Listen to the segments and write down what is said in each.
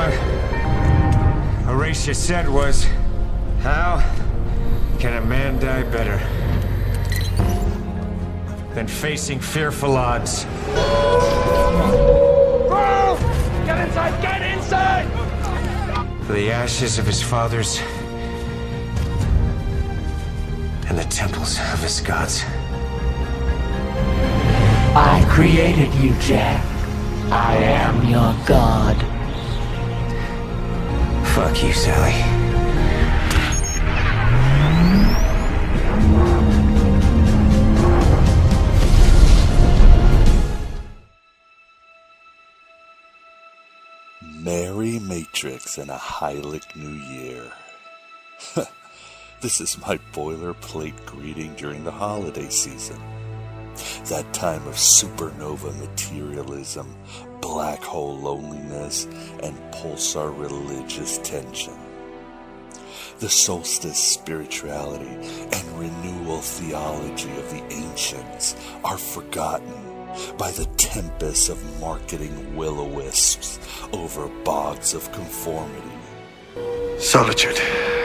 what Horatio said was, how can a man die better than facing fearful odds? Get inside! Get inside! For the ashes of his fathers and the temples of his gods. I created you, Jack. I am your god. Fuck you, Sally. Merry Matrix and a Hylic New Year. this is my boilerplate greeting during the holiday season. That time of supernova materialism, black hole loneliness, and pulsar religious tension. The solstice spirituality and renewal theology of the ancients are forgotten by the tempest of marketing will-o-wisps over bogs of conformity. Solitude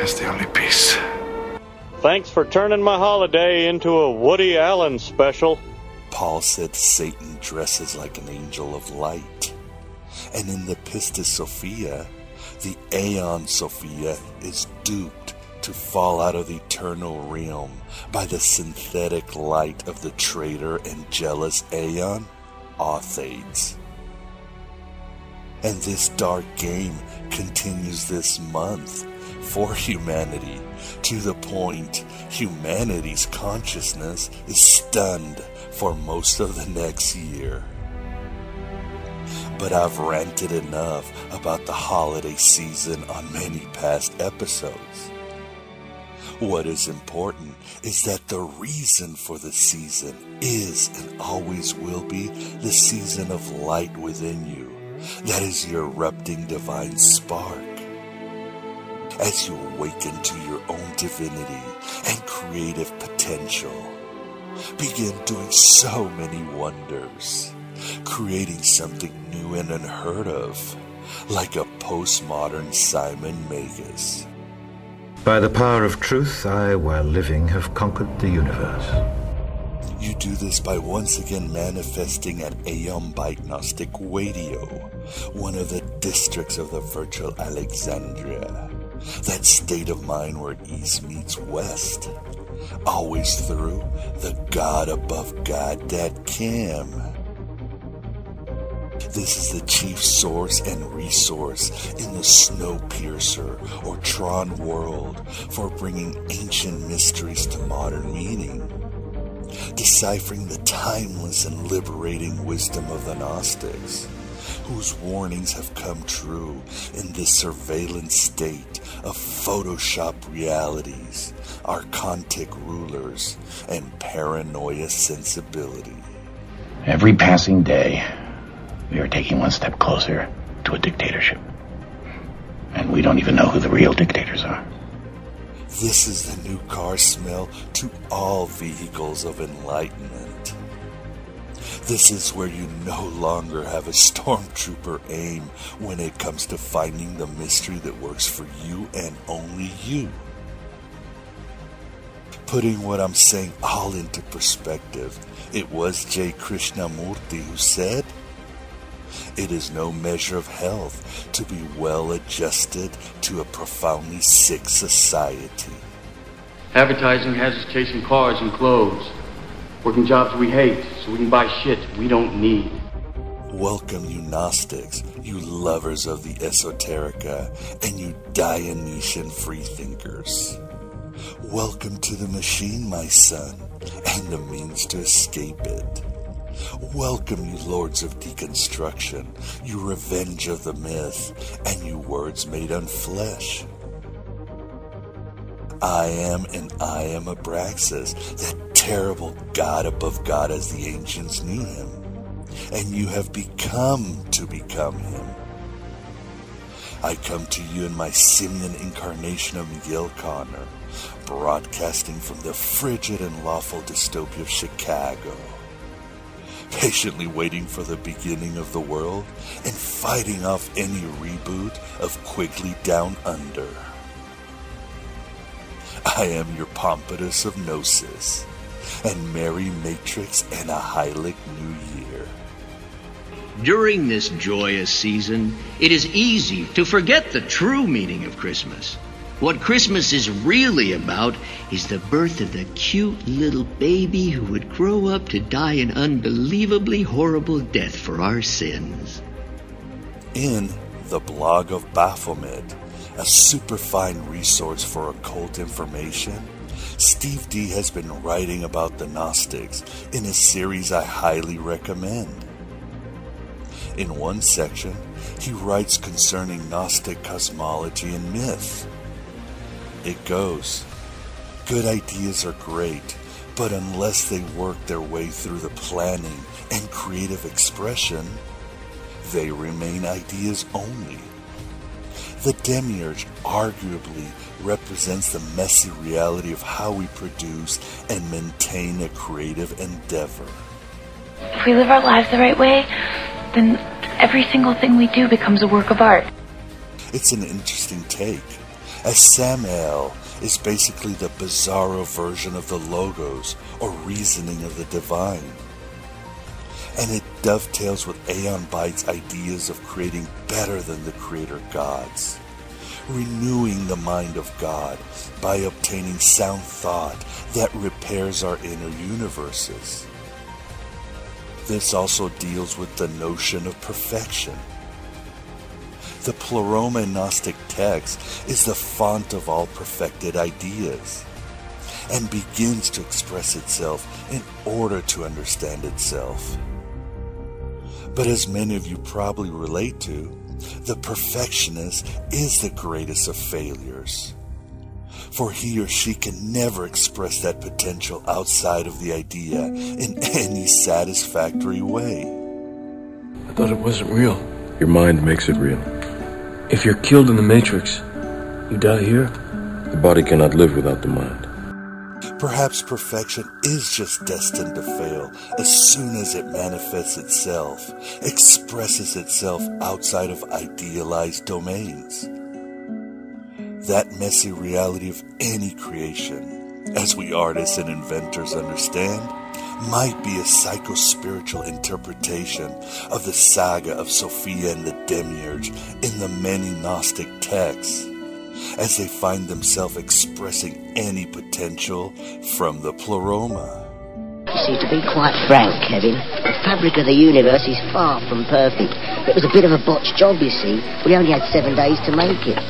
is the only peace. Thanks for turning my holiday into a Woody Allen special. Paul said Satan dresses like an angel of light. And in the Pistis Sophia, the Aeon Sophia is duped to fall out of the eternal realm by the synthetic light of the traitor and jealous Aeon, Authades. And this dark game continues this month for humanity to the point humanity's consciousness is stunned for most of the next year. But I've ranted enough about the holiday season on many past episodes. What is important is that the reason for the season is and always will be the season of light within you. That is your erupting divine spark. As you awaken to your own divinity and creative potential, begin doing so many wonders, creating something new and unheard of, like a postmodern Simon Magus. By the power of truth, I, while living, have conquered the universe. You do this by once again manifesting at Aeon Byte Gnostic Radio, one of the districts of the virtual Alexandria. That state of mind where East meets West. Always through the God above God that Cam. This is the chief source and resource in the Snowpiercer or Tron world for bringing ancient mysteries to modern meaning. Deciphering the timeless and liberating wisdom of the Gnostics, whose warnings have come true in this surveillance state of Photoshop realities, archontic rulers, and paranoia sensibility. Every passing day, we are taking one step closer to a dictatorship. And we don't even know who the real dictators are. This is the new car smell to all vehicles of enlightenment. This is where you no longer have a stormtrooper aim when it comes to finding the mystery that works for you and only you. Putting what I'm saying all into perspective, it was J. Krishnamurti who said, It is no measure of health to be well adjusted to a profoundly sick society. Advertising has us chasing cars and clothes, working jobs we hate so we can buy shit we don't need. Welcome, you Gnostics, you lovers of the esoterica, and you Dionysian freethinkers. Welcome to the machine, my son, and the means to escape it. Welcome, you lords of deconstruction, you revenge of the myth, and you words made on flesh. I am and I am Abraxas, that terrible god above god as the ancients knew him, and you have become to become him. I come to you in my simian incarnation of Miguel Connor, broadcasting from the frigid and lawful dystopia of Chicago. patiently waiting for the beginning of the world and fighting off any reboot of Quigley Down Under. I am your Pompatus of Gnosis, and Merry Matrix and a Hylic New Year. During this joyous season, it is easy to forget the true meaning of Christmas. What Christmas is really about is the birth of the cute little baby who would grow up to die an unbelievably horrible death for our sins. In the blog of Baphomet, a superfine resource for occult information, Steve D has been writing about the Gnostics in a series I highly recommend. In one section, he writes concerning Gnostic cosmology and myth. It goes, Good ideas are great, but unless they work their way through the planning and creative expression, they remain ideas only. The demiurge arguably represents the messy reality of how we produce and maintain a creative endeavor. If we live our lives the right way, then every single thing we do becomes a work of art. It's an interesting take as Samael is basically the bizarro version of the logos or reasoning of the divine. And it dovetails with Aeon Byte's ideas of creating better than the creator gods, renewing the mind of God by obtaining sound thought that repairs our inner universes. This also deals with the notion of perfection the Pleroma Gnostic text is the font of all perfected ideas and begins to express itself in order to understand itself. But as many of you probably relate to, the perfectionist is the greatest of failures. For he or she can never express that potential outside of the idea in any satisfactory way. I thought it wasn't real. Your mind makes it real. If you're killed in the Matrix, you die here? The body cannot live without the mind. Perhaps perfection is just destined to fail as soon as it manifests itself, expresses itself outside of idealized domains. That messy reality of any creation, as we artists and inventors understand, might be a psycho-spiritual interpretation of the saga of Sophia and the Demiurge in the many Gnostic texts, as they find themselves expressing any potential from the pleroma. You see, to be quite frank, Kevin, the fabric of the universe is far from perfect. It was a bit of a botched job, you see. We only had seven days to make it.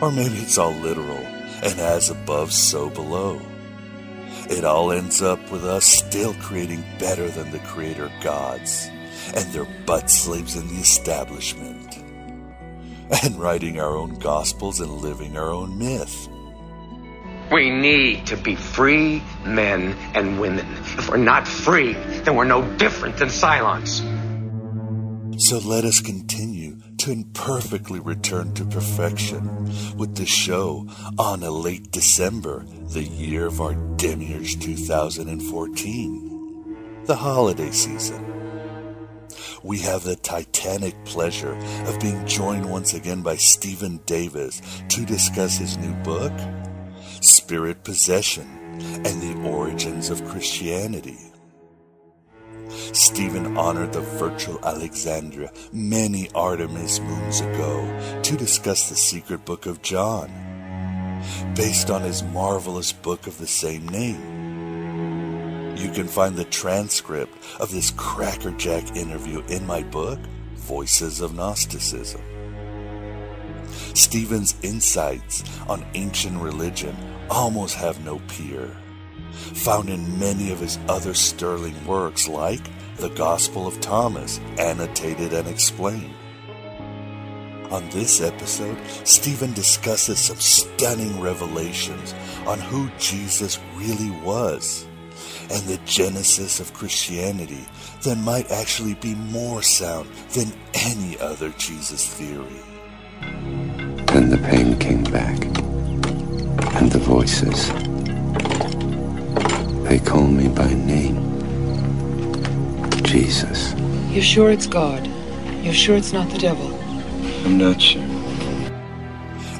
Or maybe it's all literal, and as above, so below. It all ends up with us still creating better than the creator gods and their butt slaves in the establishment. And writing our own gospels and living our own myth. We need to be free men and women. If we're not free, then we're no different than Cylons. So let us continue to imperfectly return to perfection with the show on a late December, the year of our Demiurge 2014, the holiday season. We have the titanic pleasure of being joined once again by Stevan Davies to discuss his new book, Spirit Possession and the Origins of Christianity. Stevan honored the virtual Alexandria many Artemis moons ago to discuss the secret book of John, based on his marvelous book of the same name. You can find the transcript of this crackerjack interview in my book, Voices of Gnosticism. Stevan's insights on ancient religion almost have no peer found in many of his other sterling works like the Gospel of Thomas, annotated and explained. On this episode, Stevan discusses some stunning revelations on who Jesus really was and the genesis of Christianity that might actually be more sound than any other Jesus theory. Then the pain came back, and the voices. They call me by name. Jesus. You're sure it's God? You're sure it's not the devil? I'm not sure.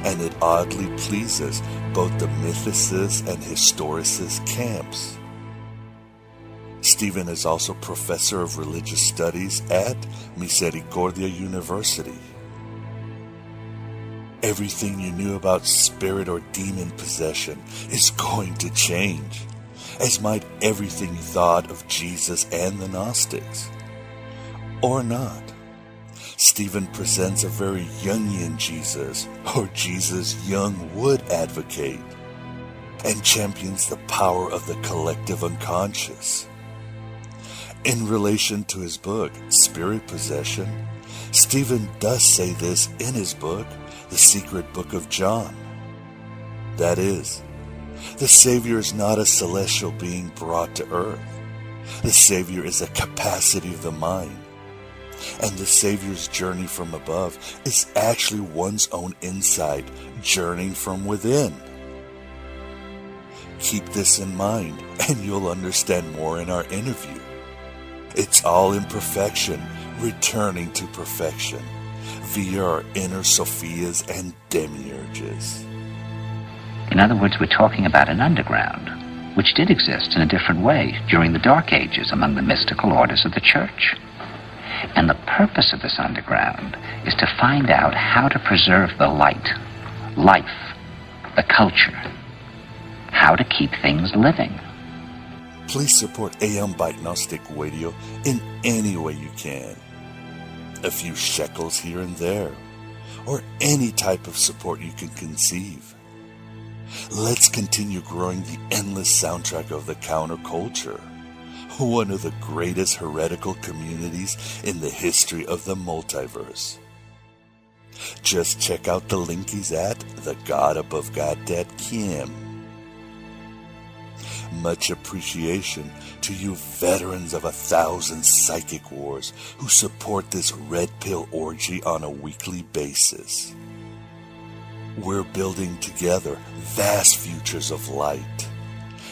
And it oddly pleases both the mythicists and historicists camps. Stevan is also professor of religious studies at Misericordia University. Everything you knew about spirit or demon possession is going to change, as might everything you thought of Jesus and the Gnostics. Or not. Stevan presents a very Jungian Jesus, or Jesus Jung would advocate, and champions the power of the collective unconscious. In relation to his book, Spirit Possession, Stevan does say this in his book, The Secret Book of John. That is, the Savior is not a celestial being brought to earth. The Savior is a capacity of the mind. And the Savior's journey from above is actually one's own insight, journeying from within. Keep this in mind, and you'll understand more in our interview. It's all imperfection, returning to perfection via our inner Sophias and demiurges. In other words, we're talking about an underground, which did exist in a different way during the Dark Ages among the mystical orders of the Church. And the purpose of this underground is to find out how to preserve the light, life, the culture, how to keep things living. Please support Aeon Byte Gnostic Radio in any way you can. A few shekels here and there, or any type of support you can conceive. Let's continue growing the endless soundtrack of the counterculture, one of the greatest heretical communities in the history of the multiverse. Just check out the linkies at thegodaboveGod.com. Much appreciation to you veterans of a thousand psychic wars who support this red pill orgy on a weekly basis. We're building together vast futures of light.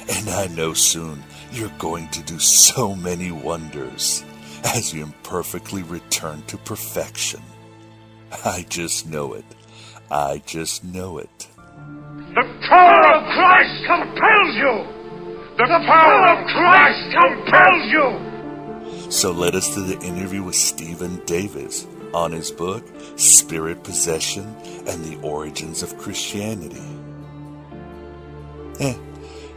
And I know soon you're going to do so many wonders as you imperfectly return to perfection. I just know it. I just know it. The power of Christ compels you! The, the power of Christ compels you! So let us to the interview with Stevan Davies on his book, Spirit Possession and the Origins of Christianity. Eh,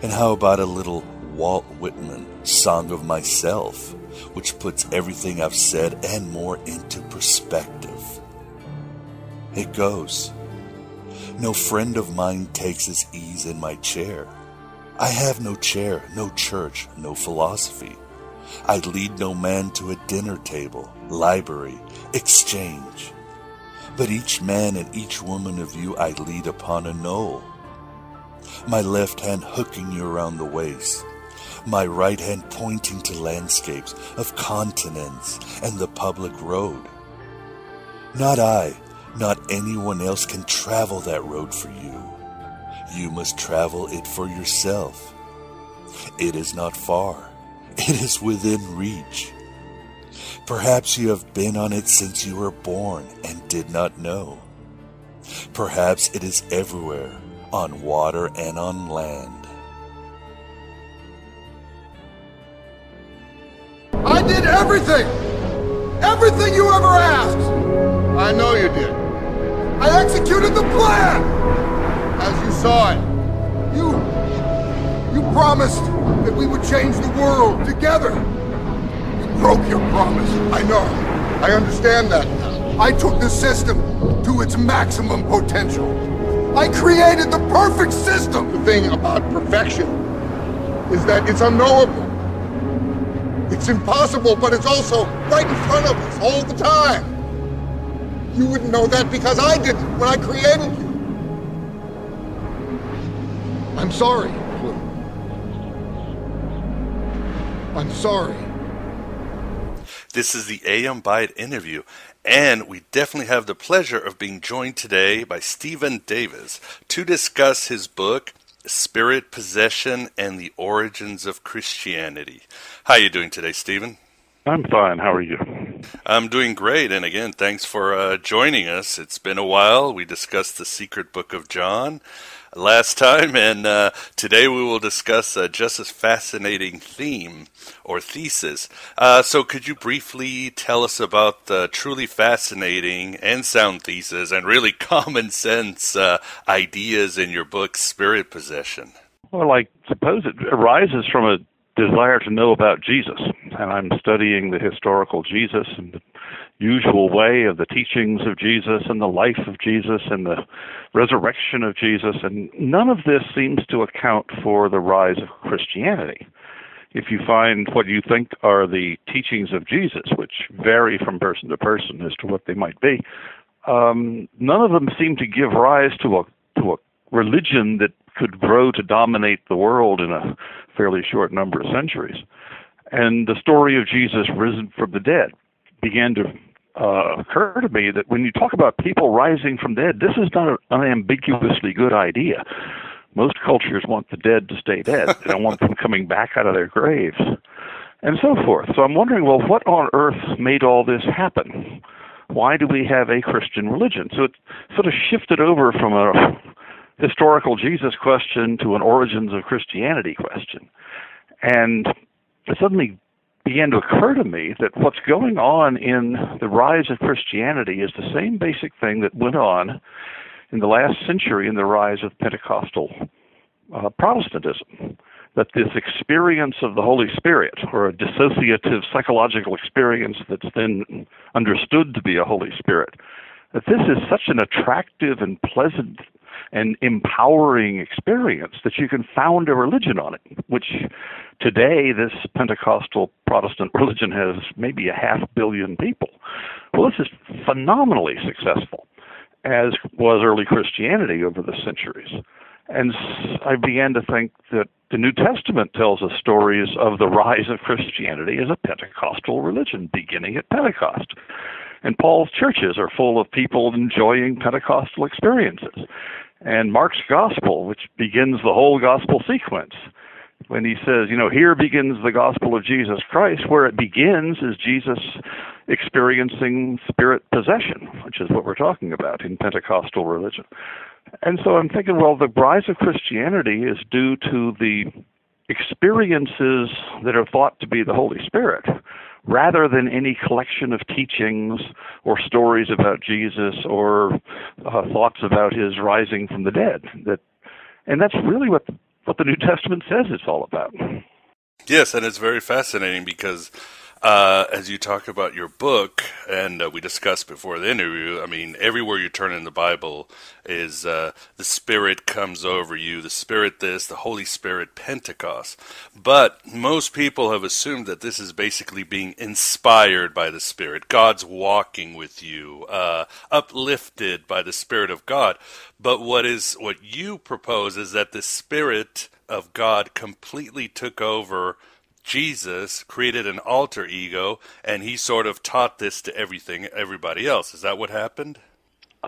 and how about a little Walt Whitman, Song of Myself, which puts everything I've said and more into perspective? It goes. No friend of mine takes his ease in my chair. I have no chair, no church, no philosophy. I lead no man to a dinner table, library, exchange. But each man and each woman of you I lead upon a knoll. My left hand hooking you around the waist, my right hand pointing to landscapes of continents and the public road. Not I, not anyone else can travel that road for you. You must travel it for yourself. It is not far. It is within reach. Perhaps you have been on it since you were born and did not know. Perhaps it is everywhere, on water and on land. I did everything! Everything you ever asked! I know you did. I executed the plan! Saw it. You... You promised that we would change the world together. You broke your promise. I know. I understand that. I took the system to its maximum potential. I created the perfect system! The thing about perfection is that it's unknowable. It's impossible, but it's also right in front of us all the time. You wouldn't know that because I didn't when I created you. I'm sorry, Clu. I'm sorry. This is the Aeon Byte interview, and we definitely have the pleasure of being joined today by Stevan Davies to discuss his book, Spirit Possession and the Origins of Christianity. How are you doing today, Stevan? I'm fine. How are you? I'm doing great. And again, thanks for uh, joining us. It's been a while. We discussed the secret book of John last time, and uh, today we will discuss uh, just a fascinating theme or thesis. Uh, so, could you briefly tell us about the truly fascinating and sound thesis and really common sense uh, ideas in your book, Spirit Possession? Well, I suppose it arises from a desire to know about Jesus, and I'm studying the historical Jesus and the usual way of the teachings of Jesus and the life of Jesus and the resurrection of Jesus, and none of this seems to account for the rise of Christianity. If you find what you think are the teachings of Jesus, which vary from person to person as to what they might be, um, none of them seem to give rise to a to a religion that could grow to dominate the world in a fairly short number of centuries. And the story of Jesus risen from the dead began to uh, occur to me that when you talk about people rising from dead, this is not an unambiguously good idea. Most cultures want the dead to stay dead. They don't want them coming back out of their graves, and so forth. So I'm wondering, well, what on earth made all this happen? Why do we have a Christian religion? So it sort of shifted over from a historical Jesus question to an origins of Christianity question. And it suddenly began to occur to me that what's going on in the rise of Christianity is the same basic thing that went on in the last century in the rise of Pentecostal uh, Protestantism. That this experience of the Holy Spirit, or a dissociative psychological experience that's then understood to be a Holy Spirit, that this is such an attractive and pleasant and empowering experience that you can found a religion on it, which today this Pentecostal Protestant religion has maybe a half billion people. Well, this is phenomenally successful, as was early Christianity over the centuries. And I began to think that the New Testament tells us stories of the rise of Christianity as a Pentecostal religion, beginning at Pentecost. And Paul's churches are full of people enjoying Pentecostal experiences and Mark's gospel, which begins the whole gospel sequence. When he says, you know, here begins the gospel of Jesus Christ, where it begins is Jesus experiencing spirit possession, which is what we're talking about in Pentecostal religion. And so I'm thinking, well, the rise of Christianity is due to the experiences that are thought to be the Holy Spirit rather than any collection of teachings or stories about Jesus or uh, thoughts about his rising from the dead. That, and that's really what the, what the New Testament says it's all about. Yes, and it's very fascinating because uh, as you talk about your book, and uh, we discussed before the interview, I mean, everywhere you turn in the Bible is uh, the Spirit comes over you, the Spirit this, the Holy Spirit, Pentecost. But most people have assumed that this is basically being inspired by the Spirit. God's walking with you, uh, uplifted by the Spirit of God. But what is what you propose is that the Spirit of God completely took over Jesus created an alter ego, and he sort of taught this to everything, everybody else. Is that what happened?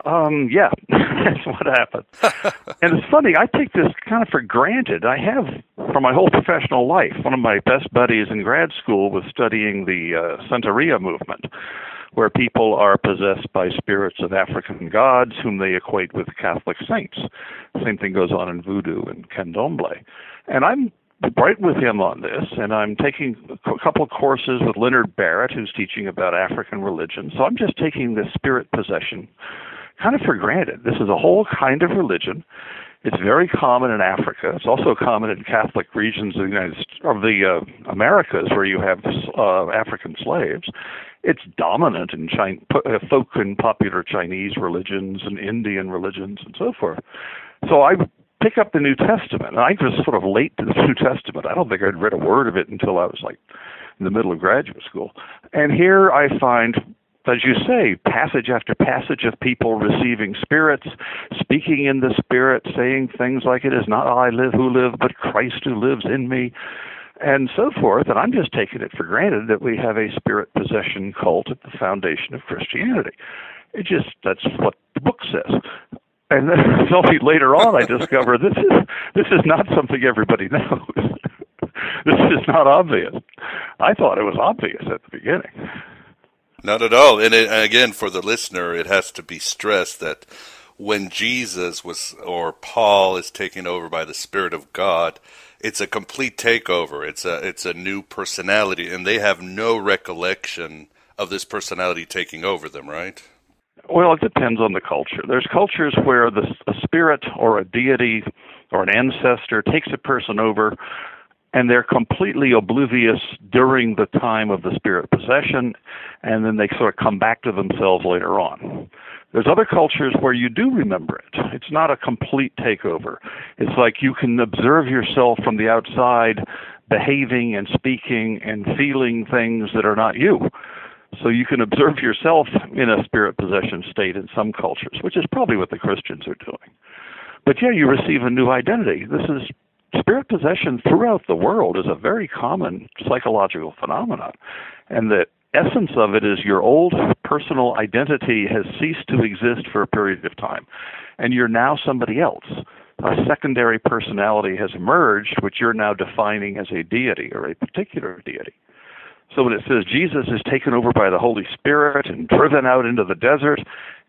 Um, yeah, that's what happened. and it's funny, I take this kind of for granted. I have for my whole professional life. One of my best buddies in grad school was studying the uh, Santeria movement, where people are possessed by spirits of African gods whom they equate with Catholic saints. Same thing goes on in voodoo and candomblé. And I'm right with him on this, and I'm taking a couple of courses with Leonard Barrett, who's teaching about African religion. So I'm just taking this spirit possession kind of for granted. This is a whole kind of religion. It's very common in Africa. It's also common in Catholic regions of the United of the uh, Americas where you have uh, African slaves. It's dominant in China, uh, folk and popular Chinese religions and Indian religions and so forth. So I pick up the New Testament. And I was sort of late to the New Testament. I don't think I'd read a word of it until I was like in the middle of graduate school. And here I find, as you say, passage after passage of people receiving spirits, speaking in the Spirit, saying things like, It is not I live who live, but Christ who lives in me. And so forth, and I'm just taking it for granted that we have a spirit possession cult at the foundation of Christianity. It just that's what the book says and then only later on I discover this is this is not something everybody knows. this is not obvious. I thought it was obvious at the beginning. Not at all. And, it, again, for the listener, it has to be stressed that when Jesus was, or Paul is taken over by the Spirit of God, it's a complete takeover. It's a it's a new personality, and they have no recollection of this personality taking over them, right? Well, it depends on the culture. There's cultures where the a spirit or a deity or an ancestor takes a person over and they're completely oblivious during the time of the spirit possession and then they sort of come back to themselves later on. There's other cultures where you do remember it. It's not a complete takeover. It's like you can observe yourself from the outside behaving and speaking and feeling things that are not you. So you can observe yourself in a spirit possession state in some cultures, which is probably what the Christians are doing. But yeah, you receive a new identity. This is spirit possession throughout the world is a very common psychological phenomenon. And the essence of it is your old personal identity has ceased to exist for a period of time, and you're now somebody else. A secondary personality has emerged, which you're now defining as a deity or a particular deity. So when it says Jesus is taken over by the Holy Spirit and driven out into the desert,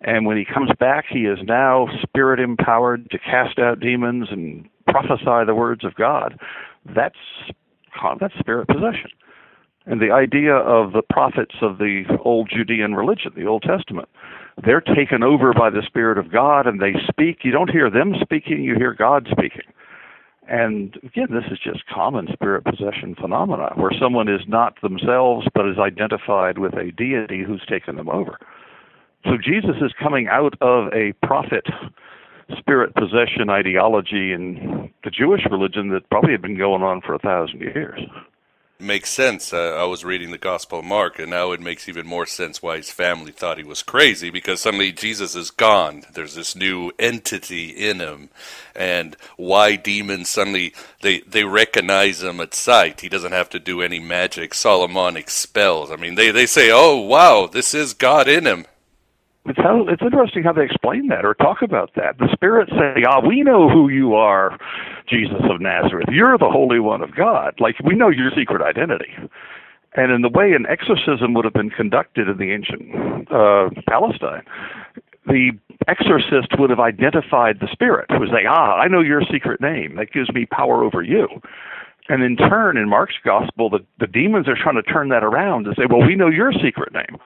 and when he comes back, he is now spirit empowered to cast out demons and prophesy the words of God. That's that's spirit possession. And the idea of the prophets of the old Judean religion, the Old Testament, they're taken over by the Spirit of God and they speak. You don't hear them speaking, you hear God speaking. And again, this is just common spirit possession phenomena where someone is not themselves but is identified with a deity who's taken them over. So Jesus is coming out of a prophet spirit possession ideology in the Jewish religion that probably had been going on for a thousand years makes sense. Uh, I was reading the Gospel of Mark, and now it makes even more sense why his family thought he was crazy because suddenly Jesus is gone. There's this new entity in him, and why demons suddenly they they recognize him at sight. He doesn't have to do any magic Solomonic spells. I mean, they they say, "Oh wow, this is God in him." It's how it's interesting how they explain that or talk about that. The spirits say, "Ah, we know who you are, Jesus of Nazareth. You're the Holy One of God. Like we know your secret identity." And in the way an exorcism would have been conducted in the ancient uh, Palestine, the exorcist would have identified the spirit. It was like, "Ah, I know your secret name. That gives me power over you." And in turn, in Mark's gospel, the, the demons are trying to turn that around and say, well, we know your secret name.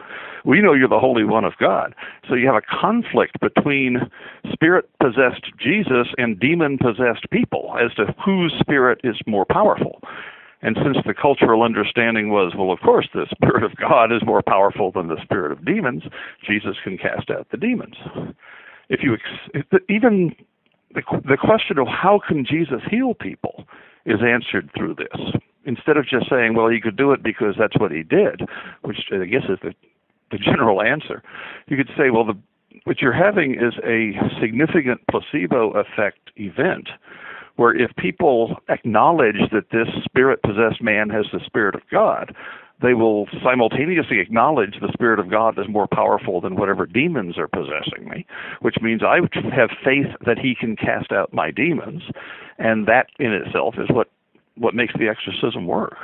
We know you're the Holy One of God. So you have a conflict between spirit possessed Jesus and demon possessed people as to whose spirit is more powerful. And since the cultural understanding was, well, of course, the Spirit of God is more powerful than the Spirit of demons, Jesus can cast out the demons. If you ex- even the, the question of how can Jesus heal people is answered through this. Instead of just saying, well, he could do it because that's what he did, which I guess is the, the general answer, you could say, well, the, what you're having is a significant placebo effect event where if people acknowledge that this spirit possessed man has the spirit of God, they will simultaneously acknowledge the Spirit of God is more powerful than whatever demons are possessing me, which means I have faith that He can cast out my demons, and that in itself is what what makes the exorcism work.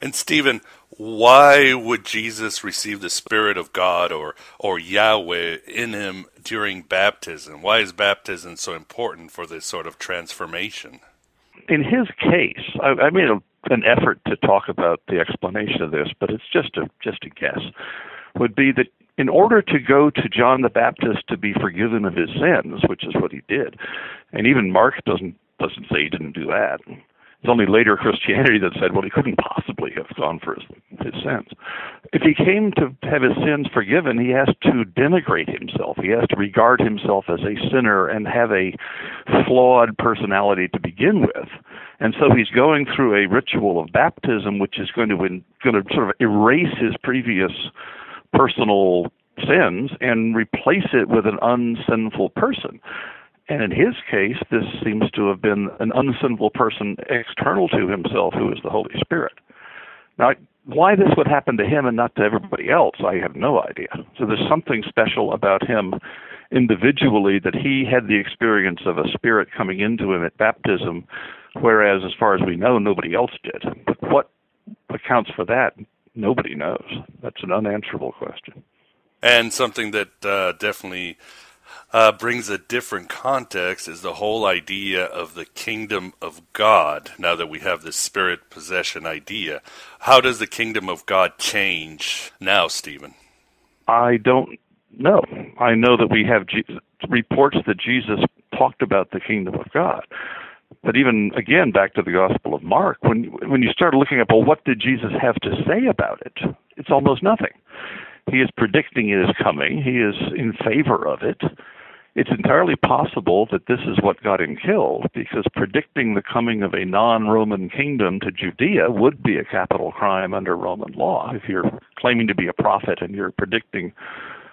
And Stevan, why would Jesus receive the Spirit of God or or Yahweh in him during baptism? Why is baptism so important for this sort of transformation? In his case, I, I made a an effort to talk about the explanation of this, but it's just a just a guess, would be that in order to go to John the Baptist to be forgiven of his sins, which is what he did, and even Mark doesn't doesn't say he didn't do that. It's only later Christianity that said, well, he couldn't possibly have gone for his, his sins. If he came to have his sins forgiven, he has to denigrate himself. He has to regard himself as a sinner and have a flawed personality to begin with. And so he's going through a ritual of baptism, which is going to going to sort of erase his previous personal sins and replace it with an unsinful person. And in his case, this seems to have been an unsinful person external to himself who is the Holy Spirit. Now, why this would happen to him and not to everybody else, I have no idea. So there's something special about him individually that he had the experience of a spirit coming into him at baptism, whereas, as far as we know, nobody else did. But what accounts for that, nobody knows. That's an unanswerable question. And something that uh, definitely uh, brings a different context is the whole idea of the kingdom of God. Now that we have this spirit possession idea, how does the kingdom of God change now, Stevan? I don't know. I know that we have Je- reports that Jesus talked about the kingdom of God. But even again, back to the Gospel of Mark, when when you start looking at well, what did Jesus have to say about it? It's almost nothing. He is predicting it is coming. He is in favor of it. It's entirely possible that this is what got him killed because predicting the coming of a non Roman kingdom to Judea would be a capital crime under Roman law. If you're claiming to be a prophet and you're predicting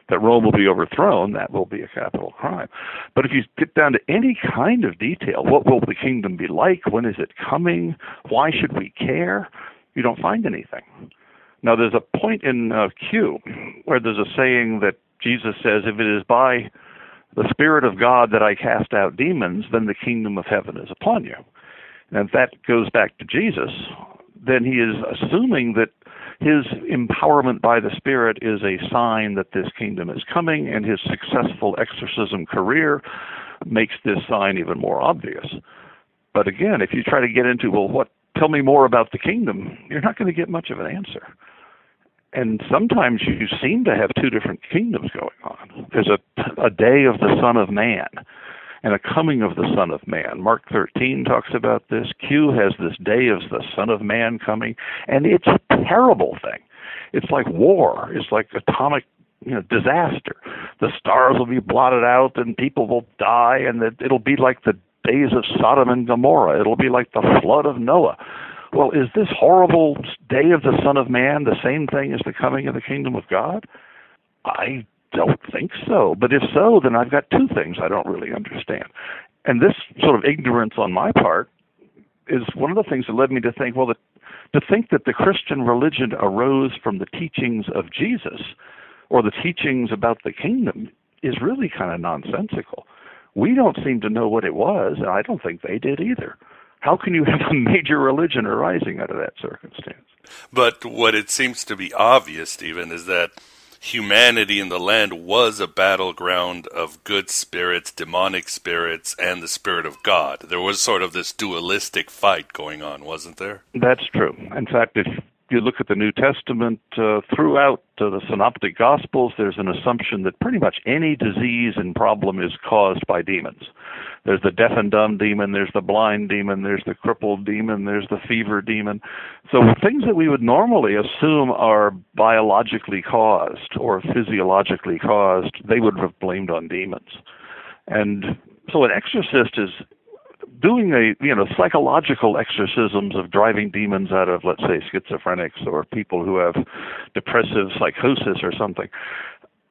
that Rome will be overthrown, that will be a capital crime. But if you get down to any kind of detail, what will the kingdom be like? When is it coming? Why should we care? You don't find anything. Now, there's a point in uh, Q where there's a saying that Jesus says, if it is by the Spirit of God that I cast out demons, then the kingdom of heaven is upon you. And if that goes back to Jesus, then he is assuming that his empowerment by the Spirit is a sign that this kingdom is coming, and his successful exorcism career makes this sign even more obvious. But again, if you try to get into, well, what, tell me more about the kingdom, you're not going to get much of an answer and sometimes you seem to have two different kingdoms going on. There's a, a day of the Son of Man and a coming of the Son of Man. Mark 13 talks about this. Q has this day of the Son of Man coming, and it's a terrible thing. It's like war. It's like atomic you know disaster. The stars will be blotted out, and people will die, and it'll be like the days of Sodom and Gomorrah. It'll be like the flood of Noah well, is this horrible day of the Son of Man the same thing as the coming of the kingdom of God? I don't think so. But if so, then I've got two things I don't really understand. And this sort of ignorance on my part is one of the things that led me to think, well, the, to think that the Christian religion arose from the teachings of Jesus or the teachings about the kingdom is really kind of nonsensical. We don't seem to know what it was, and I don't think they did either. How can you have a major religion arising out of that circumstance? But what it seems to be obvious, Stevan, is that humanity in the land was a battleground of good spirits, demonic spirits, and the Spirit of God. There was sort of this dualistic fight going on, wasn't there? That's true. In fact, if you look at the New Testament, uh, throughout uh, the Synoptic Gospels, there's an assumption that pretty much any disease and problem is caused by demons. There's the deaf and dumb demon, there's the blind demon, there's the crippled demon, there's the fever demon. So things that we would normally assume are biologically caused or physiologically caused, they would have blamed on demons. And so an exorcist is doing a you know psychological exorcisms of driving demons out of let's say schizophrenics or people who have depressive psychosis or something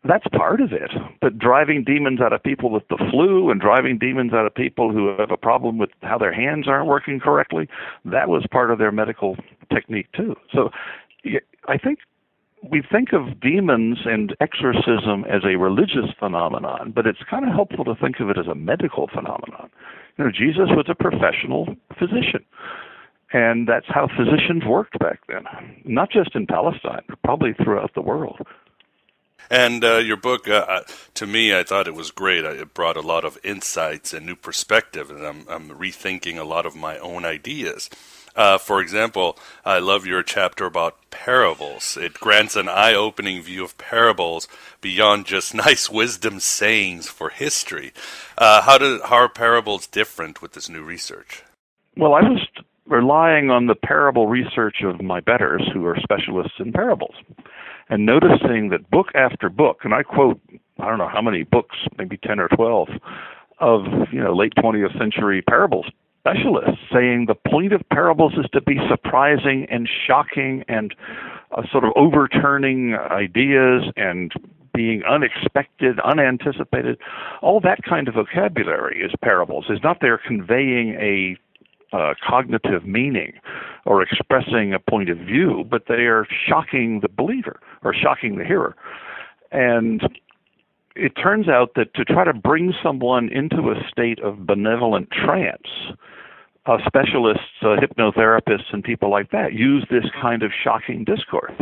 that's part of it. But driving demons out of people with the flu and driving demons out of people who have a problem with how their hands aren't working correctly, that was part of their medical technique too. So I think we think of demons and exorcism as a religious phenomenon, but it's kind of helpful to think of it as a medical phenomenon. You know, Jesus was a professional physician. And that's how physicians worked back then, not just in Palestine, but probably throughout the world. And uh, your book, uh, uh, to me, I thought it was great. It brought a lot of insights and new perspective, and I'm, I'm rethinking a lot of my own ideas. Uh, for example, I love your chapter about parables. It grants an eye opening view of parables beyond just nice wisdom sayings for history. Uh, how, do, how are parables different with this new research? Well, I was relying on the parable research of my betters, who are specialists in parables and noticing that book after book, and I quote, I don't know how many books, maybe 10 or 12, of you know late 20th century parables specialists saying the point of parables is to be surprising and shocking and uh, sort of overturning ideas and being unexpected, unanticipated. All that kind of vocabulary is parables. Is not there conveying a uh, cognitive meaning or expressing a point of view, but they are shocking the believer or shocking the hearer. And it turns out that to try to bring someone into a state of benevolent trance uh, specialists, uh, hypnotherapists, and people like that use this kind of shocking discourse.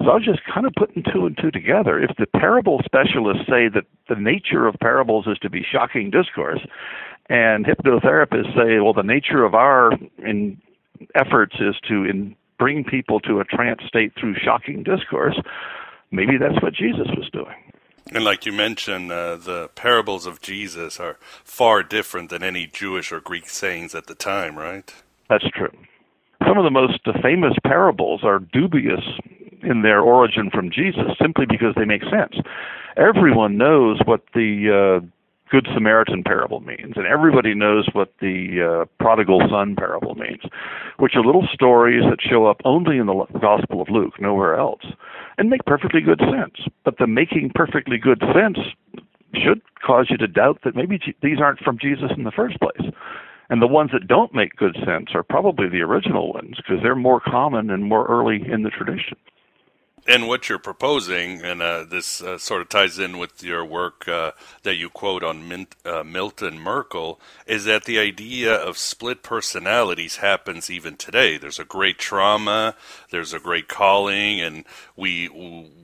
So I was just kind of putting two and two together. If the parable specialists say that the nature of parables is to be shocking discourse, and hypnotherapists say, well, the nature of our in efforts is to in, bring people to a trance state through shocking discourse, maybe that's what Jesus was doing. And like you mentioned, uh, the parables of Jesus are far different than any Jewish or Greek sayings at the time, right? That's true. Some of the most famous parables are dubious in their origin from Jesus simply because they make sense. Everyone knows what the uh, Good Samaritan parable means, and everybody knows what the uh, prodigal son parable means, which are little stories that show up only in the Gospel of Luke, nowhere else, and make perfectly good sense. But the making perfectly good sense should cause you to doubt that maybe these aren't from Jesus in the first place. And the ones that don't make good sense are probably the original ones because they're more common and more early in the tradition and what you're proposing, and uh, this uh, sort of ties in with your work uh, that you quote on uh, Milton Merkel, is that the idea of split personalities happens even today. There's a great trauma, there's a great calling, and we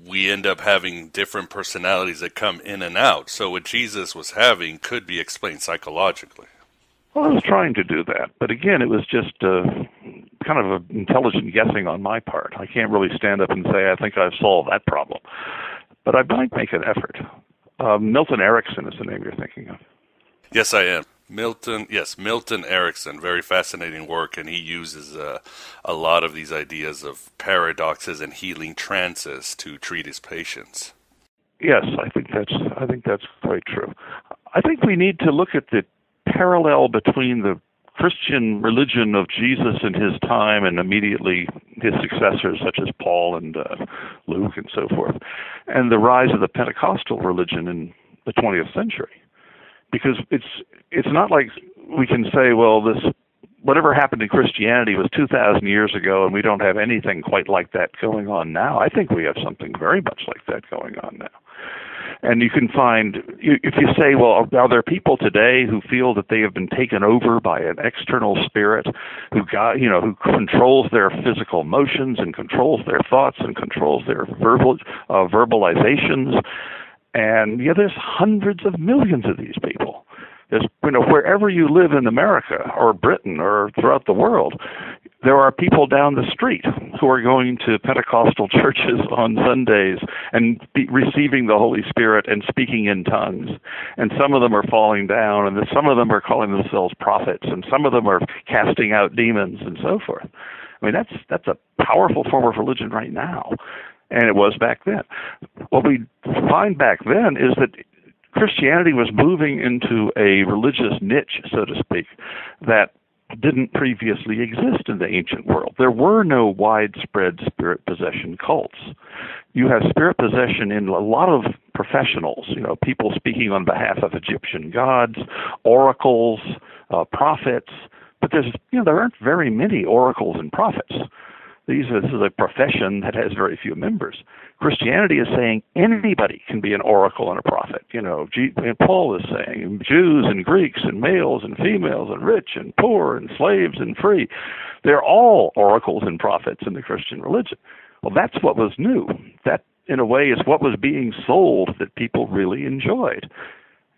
we end up having different personalities that come in and out. So what Jesus was having could be explained psychologically. Well, I was trying to do that, but again, it was just uh, kind of an intelligent guessing on my part. I can't really stand up and say I think I've solved that problem, but I might make an effort. Uh, Milton Erickson is the name you're thinking of. Yes, I am. Milton, yes, Milton Erickson, very fascinating work, and he uses uh, a lot of these ideas of paradoxes and healing trances to treat his patients. Yes, I think that's I think that's quite true. I think we need to look at the parallel between the Christian religion of Jesus in his time and immediately his successors, such as Paul and uh, Luke and so forth, and the rise of the Pentecostal religion in the 20th century. Because it's it's not like we can say, well, this whatever happened in Christianity was 2,000 years ago, and we don't have anything quite like that going on now. I think we have something very much like that going on now. And you can find, if you say, well, are there are people today who feel that they have been taken over by an external spirit who got, you know, who controls their physical motions and controls their thoughts and controls their verbal uh, verbalizations? And yeah, there's hundreds of millions of these people. There's, you know, wherever you live in America or Britain or throughout the world, there are people down the street who are going to Pentecostal churches on Sundays and be receiving the Holy Spirit and speaking in tongues. And some of them are falling down, and some of them are calling themselves prophets, and some of them are casting out demons and so forth. I mean, that's that's a powerful form of religion right now, and it was back then. What we find back then is that Christianity was moving into a religious niche, so to speak, that didn't previously exist in the ancient world. There were no widespread spirit possession cults. You have spirit possession in a lot of professionals, you know, people speaking on behalf of Egyptian gods, oracles, uh, prophets, but there's, you know, there aren't very many oracles and prophets. These are, this is a profession that has very few members. Christianity is saying anybody can be an oracle and a prophet. You know, G, and Paul is saying Jews and Greeks and males and females and rich and poor and slaves and free. They're all oracles and prophets in the Christian religion. Well, that's what was new. That, in a way, is what was being sold that people really enjoyed.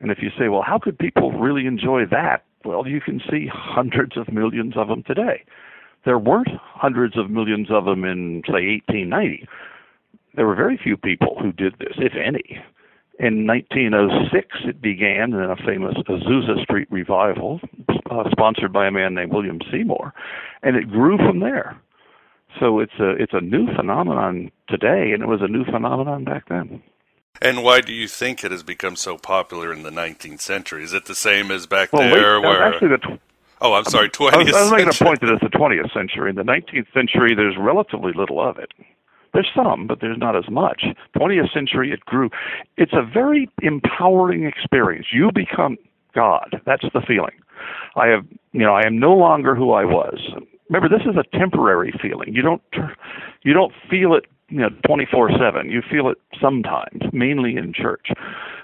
And if you say, well, how could people really enjoy that? Well, you can see hundreds of millions of them today there weren't hundreds of millions of them in, say, 1890. There were very few people who did this, if any. In 1906, it began in a famous Azusa Street revival, uh, sponsored by a man named William Seymour, and it grew from there. So it's a it's a new phenomenon today, and it was a new phenomenon back then. And why do you think it has become so popular in the 19th century? Is it the same as back well, there? Wait, where actually, the Oh, I'm sorry, 20th I was, I was making century. a point that it's the 20th century. In the 19th century, there's relatively little of it. There's some, but there's not as much. 20th century, it grew. It's a very empowering experience. You become God. That's the feeling. I have, you know, I am no longer who I was. Remember, this is a temporary feeling. You don't, you don't feel it, you know, 24/7. You feel it sometimes, mainly in church.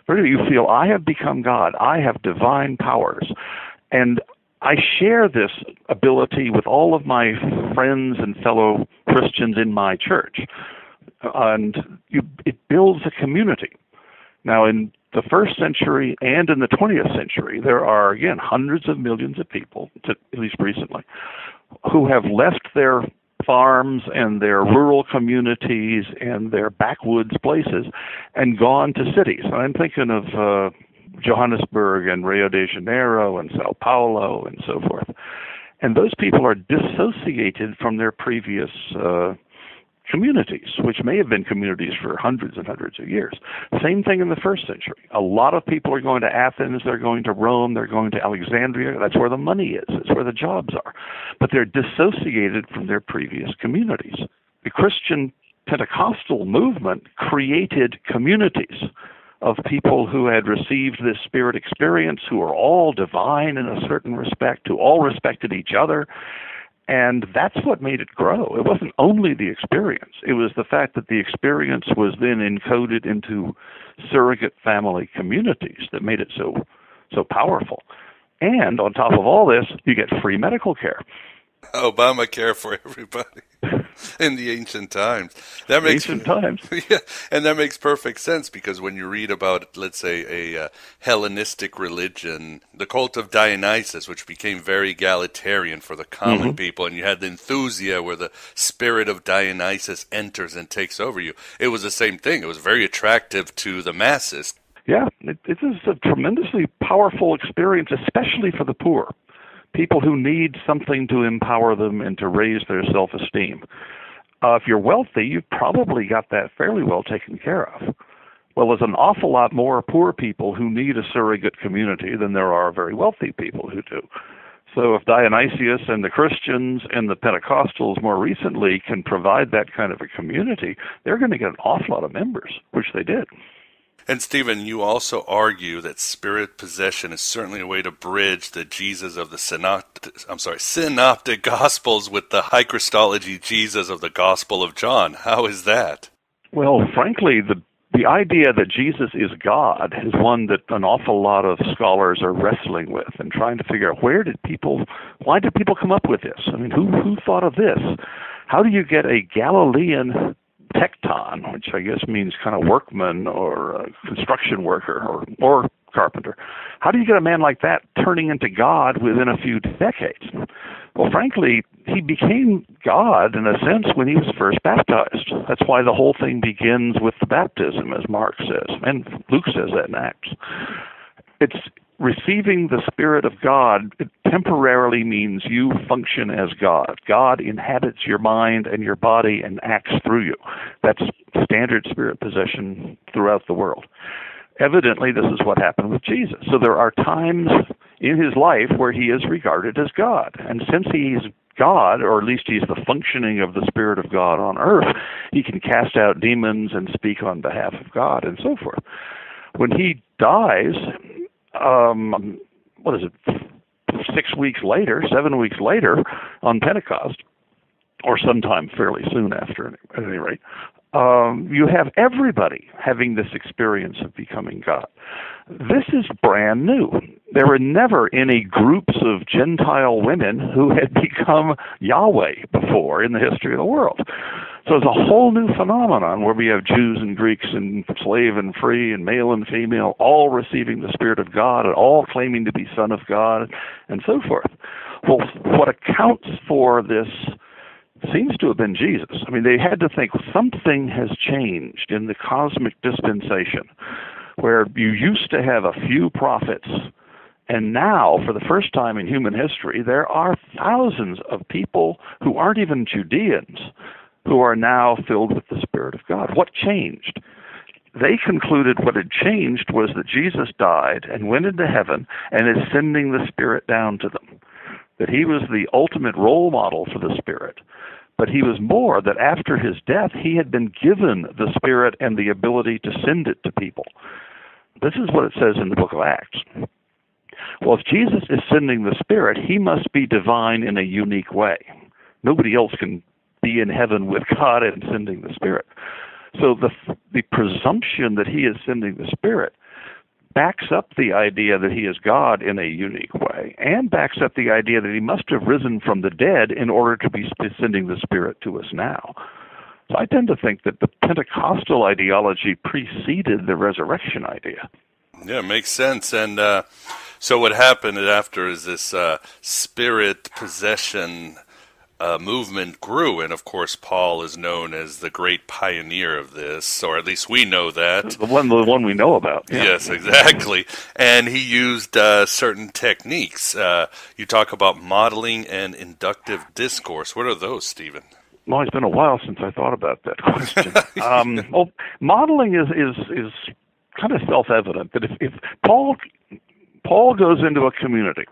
But you feel I have become God. I have divine powers, and I share this ability with all of my friends and fellow Christians in my church, and you, it builds a community. Now, in the first century and in the 20th century, there are again hundreds of millions of people, to, at least recently, who have left their farms and their rural communities and their backwoods places and gone to cities. I'm thinking of uh, Johannesburg and Rio de Janeiro and Sao Paulo and so forth. And those people are dissociated from their previous uh, communities, which may have been communities for hundreds and hundreds of years. Same thing in the first century. A lot of people are going to Athens, they're going to Rome, they're going to Alexandria. That's where the money is, that's where the jobs are. But they're dissociated from their previous communities. The Christian Pentecostal movement created communities of people who had received this spirit experience, who are all divine in a certain respect, who all respected each other. And that's what made it grow. It wasn't only the experience, it was the fact that the experience was then encoded into surrogate family communities that made it so so powerful. And on top of all this, you get free medical care. Obamacare for everybody in the ancient times. That makes ancient times. Yeah, and that makes perfect sense because when you read about, let's say, a uh, Hellenistic religion, the cult of Dionysus, which became very egalitarian for the common Mhm. people, and you had the enthusia where the spirit of Dionysus enters and takes over you. It was the same thing. It was very attractive to the masses. Yeah, it, it is a tremendously powerful experience, especially for the poor. People who need something to empower them and to raise their self esteem. Uh, if you're wealthy, you've probably got that fairly well taken care of. Well, there's an awful lot more poor people who need a surrogate community than there are very wealthy people who do. So if Dionysius and the Christians and the Pentecostals more recently can provide that kind of a community, they're going to get an awful lot of members, which they did. And Stevan, you also argue that spirit possession is certainly a way to bridge the Jesus of the synoptic, I'm sorry, synoptic gospels with the high Christology Jesus of the Gospel of John. How is that? Well, frankly, the the idea that Jesus is God is one that an awful lot of scholars are wrestling with and trying to figure out where did people why did people come up with this? I mean, who who thought of this? How do you get a Galilean tekton, which I guess means kind of workman or construction worker or or carpenter. How do you get a man like that turning into God within a few decades? Well, frankly, he became God in a sense when he was first baptized. That's why the whole thing begins with the baptism, as Mark says, and Luke says that in Acts. It's receiving the Spirit of God temporarily means you function as God. God inhabits your mind and your body and acts through you. That's standard spirit possession throughout the world. Evidently, this is what happened with Jesus. So there are times in his life where he is regarded as God. And since he's God, or at least he's the functioning of the Spirit of God on earth, he can cast out demons and speak on behalf of God and so forth. When he dies, um, what is it, six weeks later, seven weeks later, on Pentecost, or sometime fairly soon after, at any rate, um, you have everybody having this experience of becoming God. This is brand new. There were never any groups of Gentile women who had become Yahweh before in the history of the world. So it's a whole new phenomenon where we have Jews and Greeks and slave and free and male and female all receiving the Spirit of God and all claiming to be Son of God and so forth. Well, what accounts for this seems to have been Jesus. I mean, they had to think something has changed in the cosmic dispensation where you used to have a few prophets, and now, for the first time in human history, there are thousands of people who aren't even Judeans who are now filled with the Spirit of God. What changed? They concluded what had changed was that Jesus died and went into heaven and is sending the Spirit down to them. That he was the ultimate role model for the Spirit. But he was more that after his death, he had been given the Spirit and the ability to send it to people. This is what it says in the book of Acts. Well, if Jesus is sending the Spirit, he must be divine in a unique way. Nobody else can be in heaven with God and sending the Spirit. So the the presumption that he is sending the Spirit backs up the idea that he is God in a unique way and backs up the idea that he must have risen from the dead in order to be sending the Spirit to us now. So I tend to think that the Pentecostal ideology preceded the resurrection idea. Yeah, makes sense. And uh, so what happened after is this uh, spirit possession uh, movement grew, and of course Paul is known as the great pioneer of this, or at least we know that. The one, the one we know about. Yeah. Yes, exactly. And he used uh, certain techniques. Uh, you talk about modeling and inductive discourse. What are those, Stevan? Well, it's been a while since I thought about that question. um, well, modeling is is is kind of self-evident that if, if Paul Paul goes into a community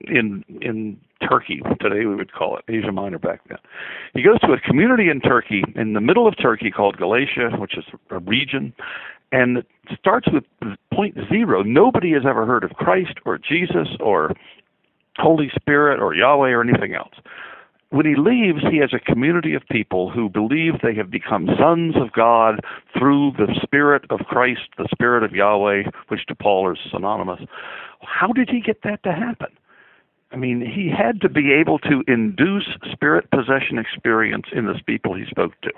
in in Turkey today we would call it Asia Minor back then. He goes to a community in Turkey in the middle of Turkey called Galatia, which is a region, and it starts with point zero. Nobody has ever heard of Christ or Jesus or Holy Spirit or Yahweh or anything else when he leaves, he has a community of people who believe they have become sons of God through the Spirit of Christ, the Spirit of Yahweh, which to Paul is synonymous. How did he get that to happen? I mean, he had to be able to induce spirit possession experience in the people he spoke to.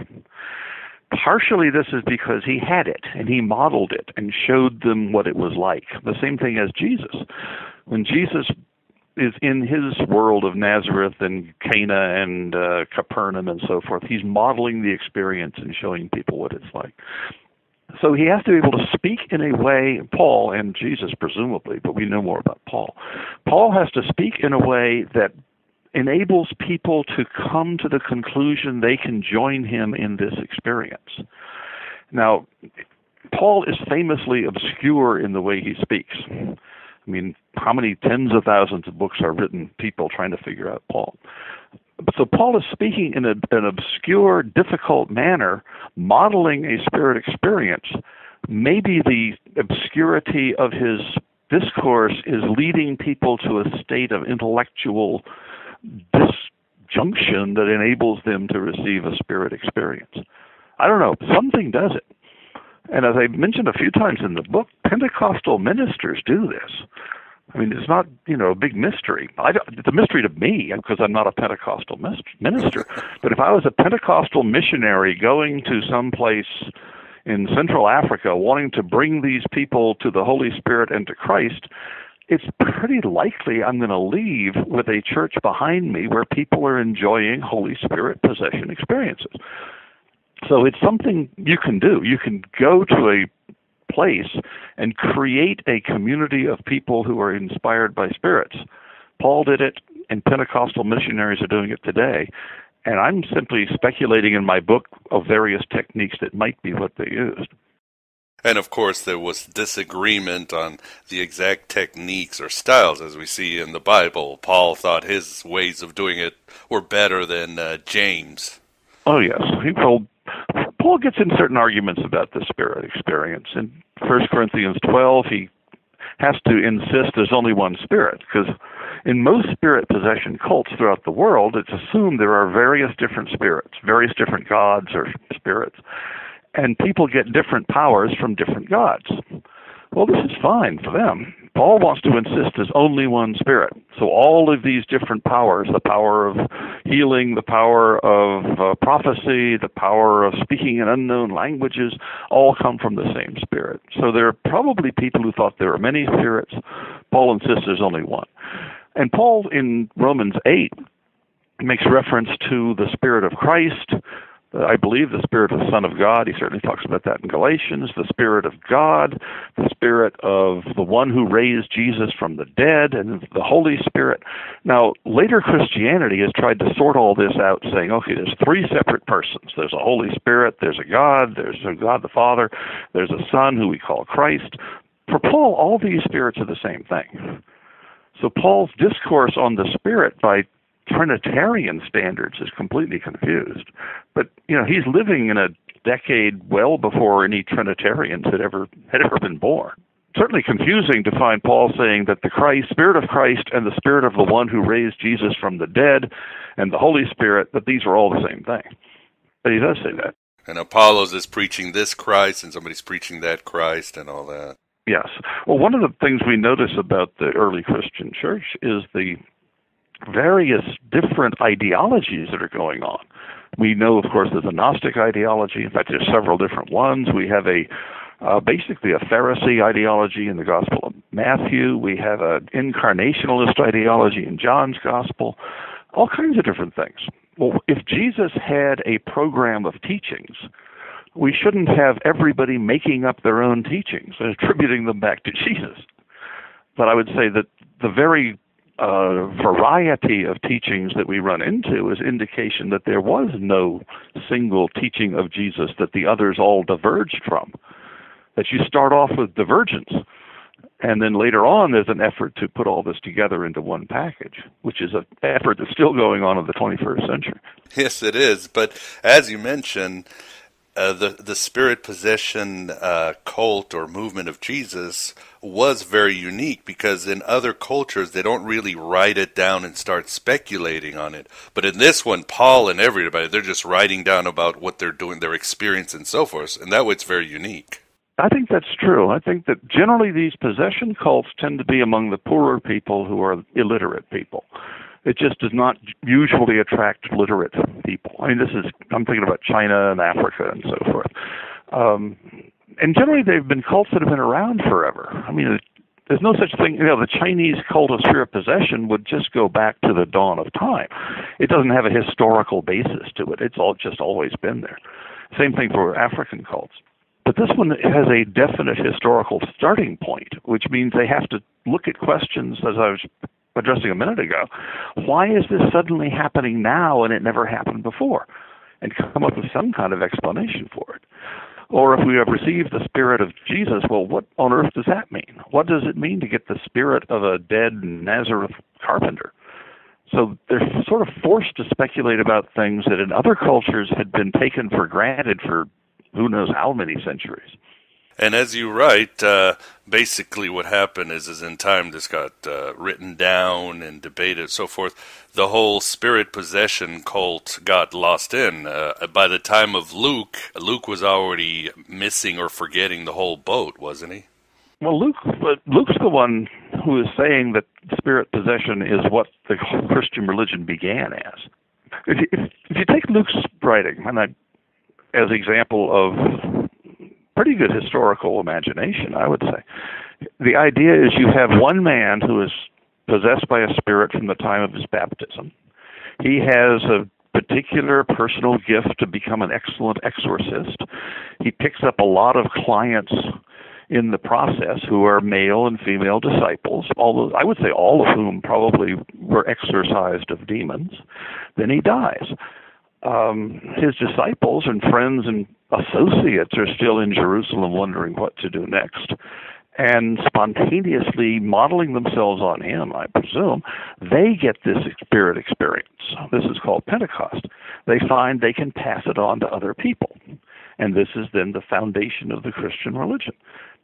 Partially, this is because he had it and he modeled it and showed them what it was like. The same thing as Jesus. When Jesus is in his world of Nazareth and Cana and uh, Capernaum and so forth. He's modeling the experience and showing people what it's like. So he has to be able to speak in a way, Paul and Jesus presumably, but we know more about Paul. Paul has to speak in a way that enables people to come to the conclusion they can join him in this experience. Now, Paul is famously obscure in the way he speaks. I mean, how many tens of thousands of books are written, people trying to figure out Paul? So Paul is speaking in a, an obscure, difficult manner, modeling a spirit experience. Maybe the obscurity of his discourse is leading people to a state of intellectual disjunction that enables them to receive a spirit experience. I don't know. Something does it. And as I mentioned a few times in the book, Pentecostal ministers do this. I mean, it's not you know a big mystery. I it's a mystery to me because I'm not a Pentecostal minister. But if I was a Pentecostal missionary going to some place in Central Africa wanting to bring these people to the Holy Spirit and to Christ, it's pretty likely I'm going to leave with a church behind me where people are enjoying Holy Spirit possession experiences. So it's something you can do. You can go to a place and create a community of people who are inspired by spirits. Paul did it, and Pentecostal missionaries are doing it today. And I'm simply speculating in my book of various techniques that might be what they used. And of course, there was disagreement on the exact techniques or styles, as we see in the Bible. Paul thought his ways of doing it were better than uh, James. Oh yes, he told Paul gets in certain arguments about the spirit experience. In 1 Corinthians 12, he has to insist there's only one spirit because in most spirit possession cults throughout the world, it's assumed there are various different spirits, various different gods or spirits, and people get different powers from different gods. Well, this is fine for them. Paul wants to insist there's only one spirit. So all of these different powers, the power of healing, the power of uh, prophecy, the power of speaking in unknown languages, all come from the same spirit. So there are probably people who thought there were many spirits. Paul insists there's only one. And Paul in Romans 8 makes reference to the Spirit of Christ, I believe the Spirit of the Son of God. He certainly talks about that in Galatians. The Spirit of God, the Spirit of the one who raised Jesus from the dead, and the Holy Spirit. Now, later Christianity has tried to sort all this out, saying, okay, there's three separate persons. There's a Holy Spirit, there's a God, there's a God the Father, there's a Son who we call Christ. For Paul, all these spirits are the same thing. So Paul's discourse on the Spirit by Trinitarian standards is completely confused. But you know, he's living in a decade well before any Trinitarians had ever had ever been born. Certainly confusing to find Paul saying that the Christ, Spirit of Christ and the Spirit of the one who raised Jesus from the dead and the Holy Spirit, that these are all the same thing. But he does say that. And Apollos is preaching this Christ and somebody's preaching that Christ and all that. Yes. Well, one of the things we notice about the early Christian church is the various different ideologies that are going on. We know, of course, there's a Gnostic ideology. In fact, there's several different ones. We have a uh, basically a Pharisee ideology in the Gospel of Matthew. We have an incarnationalist ideology in John's Gospel. All kinds of different things. Well, if Jesus had a program of teachings, we shouldn't have everybody making up their own teachings and attributing them back to Jesus. But I would say that the very uh, variety of teachings that we run into is indication that there was no single teaching of Jesus that the others all diverged from. That you start off with divergence, and then later on there's an effort to put all this together into one package, which is an effort that's still going on in the 21st century. Yes, it is. But as you mentioned, uh, the the spirit possession uh, cult or movement of Jesus was very unique because in other cultures they don't really write it down and start speculating on it. But in this one, Paul and everybody they're just writing down about what they're doing, their experience, and so forth, and that way it's very unique. I think that's true. I think that generally these possession cults tend to be among the poorer people who are illiterate people it just does not usually attract literate people. I mean, this is I'm thinking about China and Africa and so forth. Um, and generally, they've been cults that have been around forever. I mean, there's no such thing. You know, the Chinese cult of spirit possession would just go back to the dawn of time. It doesn't have a historical basis to it. It's all just always been there. Same thing for African cults. But this one has a definite historical starting point, which means they have to look at questions, as I was addressing a minute ago. Why is this suddenly happening now and it never happened before? And come up with some kind of explanation for it. Or if we have received the spirit of Jesus, well, what on earth does that mean? What does it mean to get the spirit of a dead Nazareth carpenter? So they're sort of forced to speculate about things that in other cultures had been taken for granted for who knows how many centuries. And as you write, uh, basically what happened is, is in time this got uh, written down and debated and so forth. The whole spirit possession cult got lost in. Uh, by the time of Luke, Luke was already missing or forgetting the whole boat, wasn't he? Well, Luke, Luke's the one who is saying that spirit possession is what the Christian religion began as. If you, if you take Luke's writing, and I, as example of pretty good historical imagination, I would say. The idea is you have one man who is possessed by a spirit from the time of his baptism. He has a particular personal gift to become an excellent exorcist. He picks up a lot of clients in the process who are male and female disciples, although I would say all of whom probably were exorcised of demons. Then he dies. Um, his disciples and friends and associates are still in Jerusalem wondering what to do next. And spontaneously modeling themselves on him, I presume, they get this spirit experience. This is called Pentecost. They find they can pass it on to other people. And this is then the foundation of the Christian religion.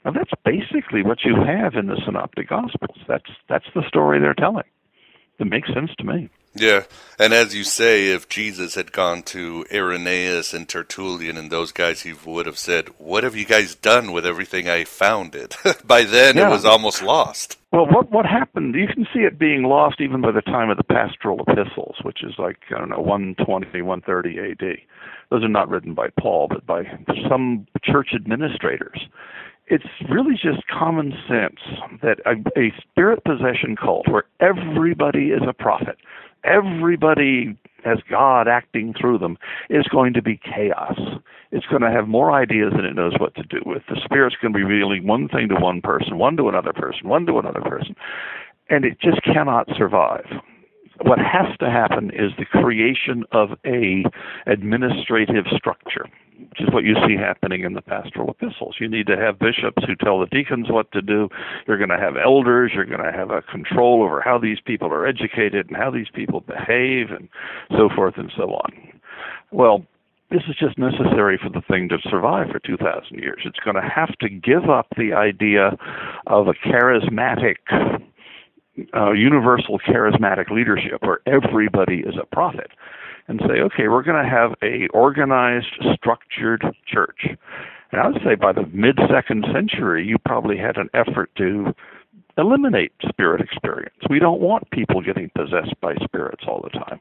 Now that's basically what you have in the Synoptic Gospels. That's that's the story they're telling. It makes sense to me. Yeah, and as you say, if Jesus had gone to Irenaeus and Tertullian and those guys, he would have said, "What have you guys done with everything I founded?" by then, yeah. it was almost lost. Well, what what happened? You can see it being lost even by the time of the pastoral epistles, which is like I don't know, 120, 130 A.D. Those are not written by Paul, but by some church administrators it's really just common sense that a, a spirit possession cult where everybody is a prophet everybody has God acting through them is going to be chaos. It's going to have more ideas than it knows what to do with. The Spirit's going to be revealing one thing to one person, one to another person, one to another person, and it just cannot survive. What has to happen is the creation of a administrative structure which is what you see happening in the pastoral epistles. You need to have bishops who tell the deacons what to do. You're going to have elders. You're going to have a control over how these people are educated and how these people behave and so forth and so on. Well, this is just necessary for the thing to survive for 2,000 years. It's going to have to give up the idea of a charismatic, uh, universal charismatic leadership where everybody is a prophet and say, okay, we're going to have a organized, structured church. And I would say by the mid second century, you probably had an effort to eliminate spirit experience. We don't want people getting possessed by spirits all the time.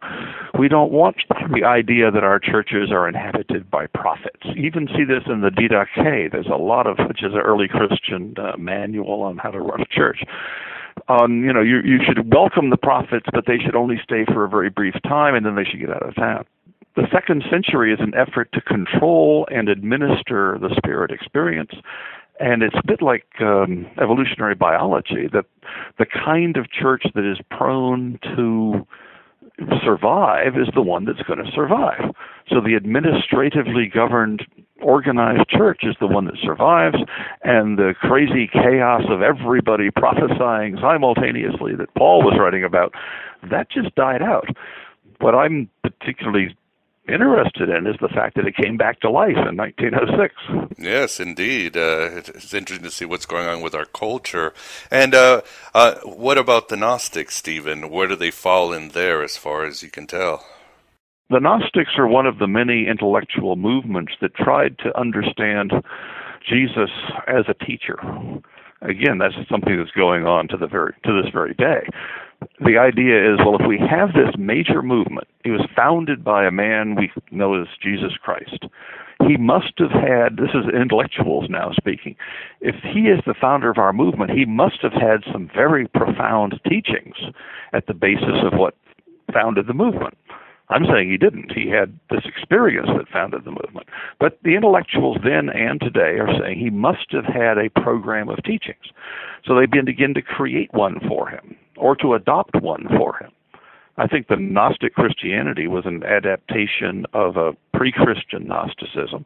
We don't want the idea that our churches are inhabited by prophets. You even see this in the Didache. There's a lot of, which is an early Christian uh, manual on how to run a church. On you know, you you should welcome the prophets, but they should only stay for a very brief time, and then they should get out of town. The second century is an effort to control and administer the spirit experience and it's a bit like um, evolutionary biology that the kind of church that is prone to survive is the one that's going to survive. So the administratively governed organized church is the one that survives, and the crazy chaos of everybody prophesying simultaneously that Paul was writing about, that just died out. What I'm particularly interested in is the fact that it came back to life in 1906. Yes, indeed. Uh, it's interesting to see what's going on with our culture. And uh, uh, what about the Gnostics, Stevan? Where do they fall in there, as far as you can tell? The Gnostics are one of the many intellectual movements that tried to understand Jesus as a teacher. Again, that's something that's going on to the very to this very day the idea is well, if we have this major movement, it was founded by a man we know as Jesus Christ. He must have had, this is intellectuals now speaking, if he is the founder of our movement, he must have had some very profound teachings at the basis of what founded the movement. I'm saying he didn't. He had this experience that founded the movement. But the intellectuals then and today are saying he must have had a program of teachings. So they begin to create one for him or to adopt one for him. I think the Gnostic Christianity was an adaptation of a pre Christian Gnosticism.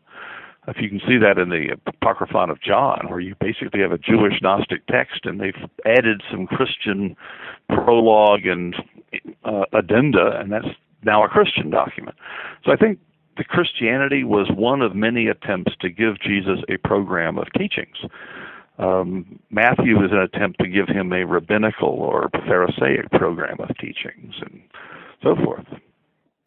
If you can see that in the Apocryphon of John, where you basically have a Jewish Gnostic text and they've added some Christian prologue and uh, addenda, and that's now a Christian document. So I think the Christianity was one of many attempts to give Jesus a program of teachings. Um, Matthew is an attempt to give him a rabbinical or Pharisaic program of teachings and so forth.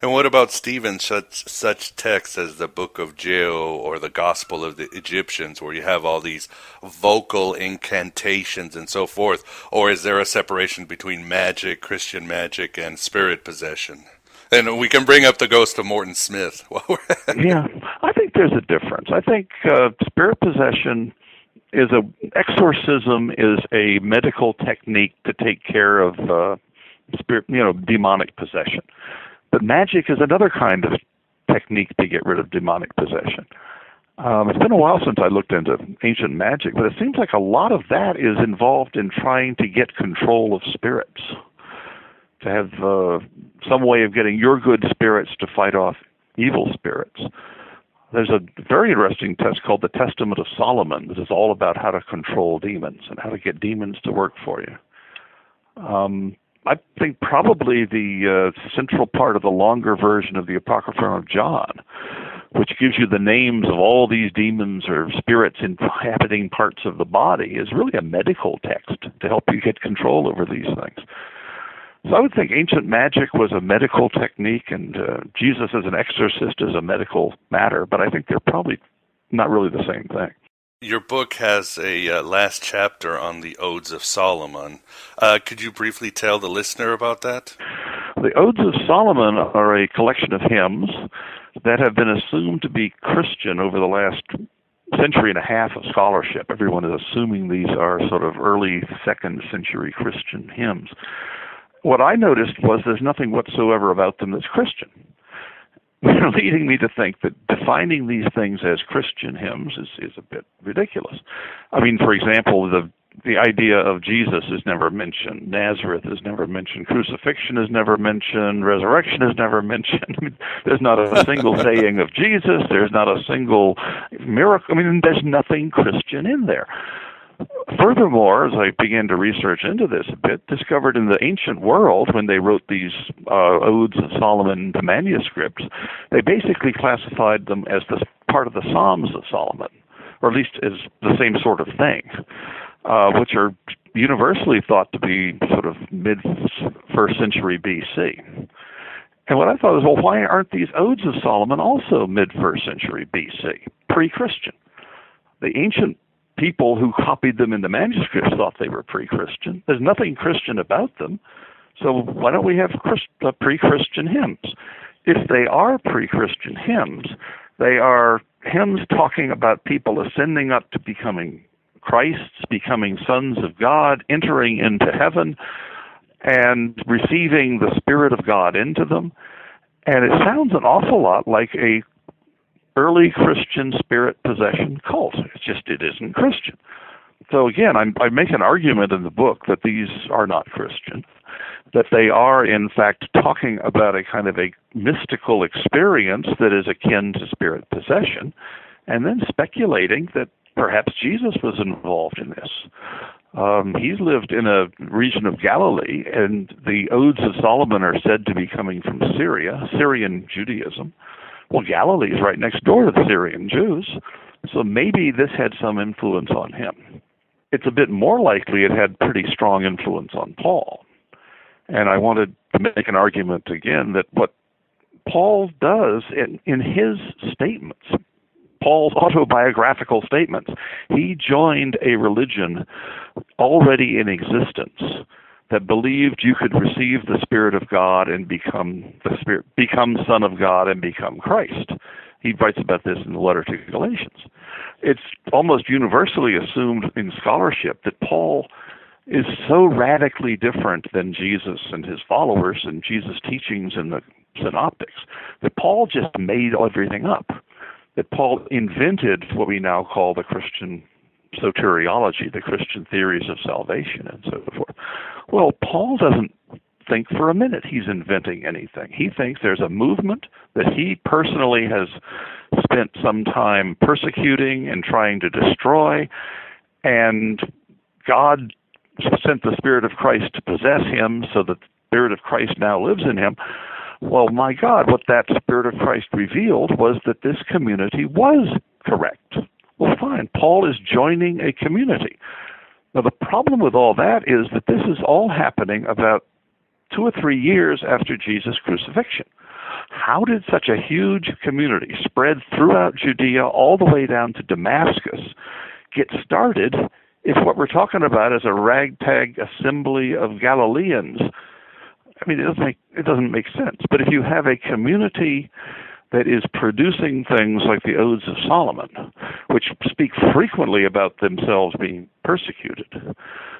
And what about Stevan, such, such texts as the Book of Jeu or the Gospel of the Egyptians, where you have all these vocal incantations and so forth? Or is there a separation between magic, Christian magic, and spirit possession? And we can bring up the ghost of Morton Smith. yeah, I think there's a difference. I think uh, spirit possession is a exorcism is a medical technique to take care of uh, spirit, you know, demonic possession. But magic is another kind of technique to get rid of demonic possession. Um, it's been a while since I looked into ancient magic, but it seems like a lot of that is involved in trying to get control of spirits, to have uh, some way of getting your good spirits to fight off evil spirits. There's a very interesting test called the Testament of Solomon. This is all about how to control demons and how to get demons to work for you. Um, I think probably the uh, central part of the longer version of the Apocryphon of John, which gives you the names of all these demons or spirits inhabiting parts of the body, is really a medical text to help you get control over these things. So I would think ancient magic was a medical technique, and uh, Jesus as an exorcist is a medical matter, but I think they're probably not really the same thing. Your book has a uh, last chapter on the Odes of Solomon. Uh, could you briefly tell the listener about that? The Odes of Solomon are a collection of hymns that have been assumed to be Christian over the last century and a half of scholarship. Everyone is assuming these are sort of early second century Christian hymns what I noticed was there's nothing whatsoever about them that's Christian. leading me to think that defining these things as Christian hymns is, is a bit ridiculous. I mean, for example, the the idea of Jesus is never mentioned. Nazareth is never mentioned. Crucifixion is never mentioned. Resurrection is never mentioned. I mean, there's not a single saying of Jesus. There's not a single miracle. I mean, there's nothing Christian in there. Furthermore, as I began to research into this a bit, discovered in the ancient world when they wrote these uh, odes of Solomon, the manuscripts, they basically classified them as the part of the Psalms of Solomon, or at least as the same sort of thing, uh, which are universally thought to be sort of mid first century BC. And what I thought was, well, why aren't these odes of Solomon also mid first century BC, pre Christian? The ancient people who copied them in the manuscripts thought they were pre-Christian. There's nothing Christian about them. So why don't we have Christ, uh, pre-Christian hymns? If they are pre-Christian hymns, they are hymns talking about people ascending up to becoming Christs, becoming sons of God, entering into heaven, and receiving the Spirit of God into them. And it sounds an awful lot like a early Christian spirit possession cult. It's just it isn't Christian. So again, I'm, I make an argument in the book that these are not Christian, that they are in fact talking about a kind of a mystical experience that is akin to spirit possession, and then speculating that perhaps Jesus was involved in this. Um, he's lived in a region of Galilee, and the Odes of Solomon are said to be coming from Syria, Syrian Judaism. Well, Galilee is right next door to the Syrian Jews, so maybe this had some influence on him. It's a bit more likely it had pretty strong influence on Paul. And I wanted to make an argument again that what Paul does in, in his statements, Paul's autobiographical statements. He joined a religion already in existence that believed you could receive the Spirit of God and become the Spirit, become Son of God and become Christ. He writes about this in the letter to Galatians. It's almost universally assumed in scholarship that Paul is so radically different than Jesus and his followers and Jesus' teachings in the synoptics that Paul just made everything up that Paul invented what we now call the Christian soteriology, the Christian theories of salvation, and so forth. Well, Paul doesn't think for a minute he's inventing anything. He thinks there's a movement that he personally has spent some time persecuting and trying to destroy, and God sent the Spirit of Christ to possess him so that the Spirit of Christ now lives in him. Well, my God, what that Spirit of Christ revealed was that this community was correct. Well, fine. Paul is joining a community. Now, the problem with all that is that this is all happening about two or three years after Jesus' crucifixion. How did such a huge community spread throughout Judea all the way down to Damascus get started if what we're talking about is a ragtag assembly of Galileans I mean, it doesn't make it doesn't make sense. But if you have a community that is producing things like the Odes of Solomon, which speak frequently about themselves being persecuted,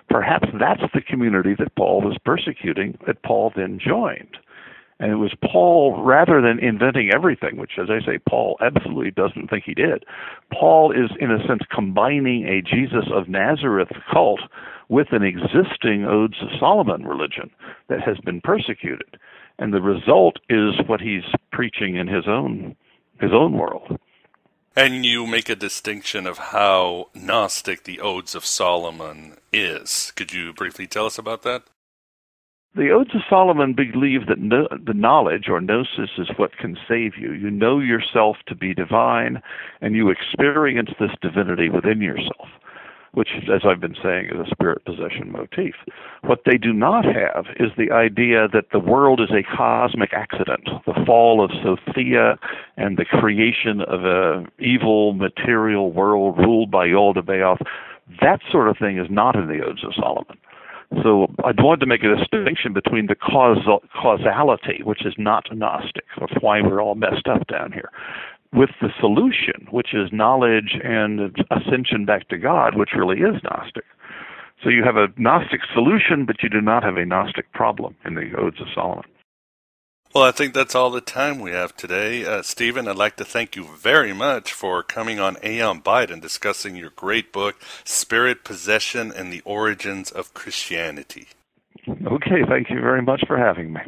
perhaps that's the community that Paul was persecuting that Paul then joined. And it was Paul, rather than inventing everything, which, as I say, Paul absolutely doesn't think he did, Paul is, in a sense, combining a Jesus of Nazareth cult with an existing Odes of Solomon religion that has been persecuted. And the result is what he's preaching in his own his own world. And you make a distinction of how Gnostic the Odes of Solomon is. Could you briefly tell us about that? The Odes of Solomon believe that no, the knowledge or gnosis is what can save you. You know yourself to be divine, and you experience this divinity within yourself which, as I've been saying, is a spirit possession motif. What they do not have is the idea that the world is a cosmic accident, the fall of Sophia and the creation of a evil material world ruled by Yaldabaoth. That sort of thing is not in the Odes of Solomon. So I wanted to make a distinction between the causal, causality, which is not Gnostic, of why we're all messed up down here, with the solution, which is knowledge and ascension back to God, which really is Gnostic. So you have a Gnostic solution, but you do not have a Gnostic problem in the Odes of Solomon. Well, I think that's all the time we have today. Uh, Stevan, I'd like to thank you very much for coming on Aeon Byte and discussing your great book, Spirit Possession and the Origins of Christianity. Okay, thank you very much for having me.